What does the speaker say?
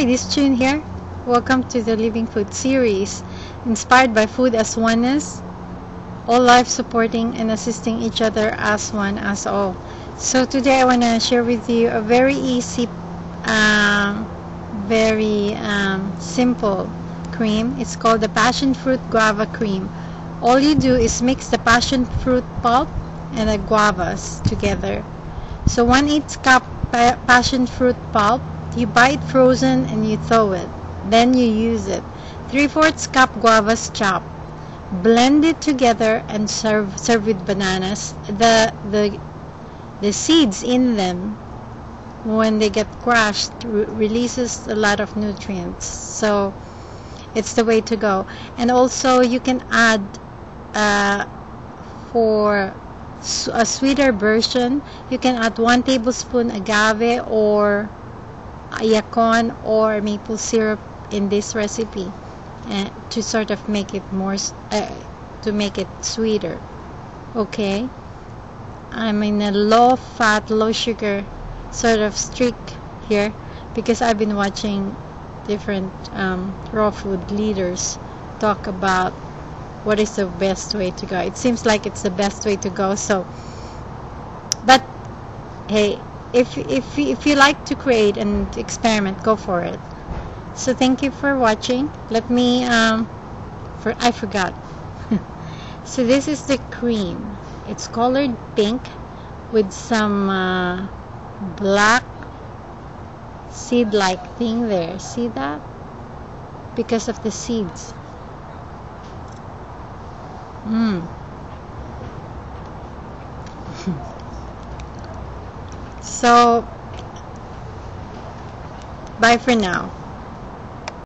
Hi, this June here. Welcome to the Living Food series, inspired by food as oneness, all life supporting and assisting each other as one as all. So today I want to share with you a very easy, um, very um, simple cream. It's called the passion fruit guava cream. All you do is mix the passion fruit pulp and the guavas together. So one eighth cup pa- passion fruit pulp, you buy it frozen and you thaw it. Then you use it. Three fourths cup guavas chopped. Blend it together and serve serve with bananas. The the the seeds in them when they get crushed re- releases a lot of nutrients. So it's the way to go. And also you can add uh, for a sweeter version, you can add one tablespoon agave or yacon or maple syrup in this recipe uh, to sort of make it more uh, to make it sweeter. Okay, I'm in a low fat, low sugar sort of streak here because I've been watching different um, raw food leaders talk about what is the best way to go. It seems like it's the best way to go. So, but hey, if if if you like to create and experiment, go for it. So thank you for watching. Let me um, for I forgot. so this is the cream. It's colored pink with some uh, black seed-like thing there. See that? Because of the seeds. Mm. so, bye for now.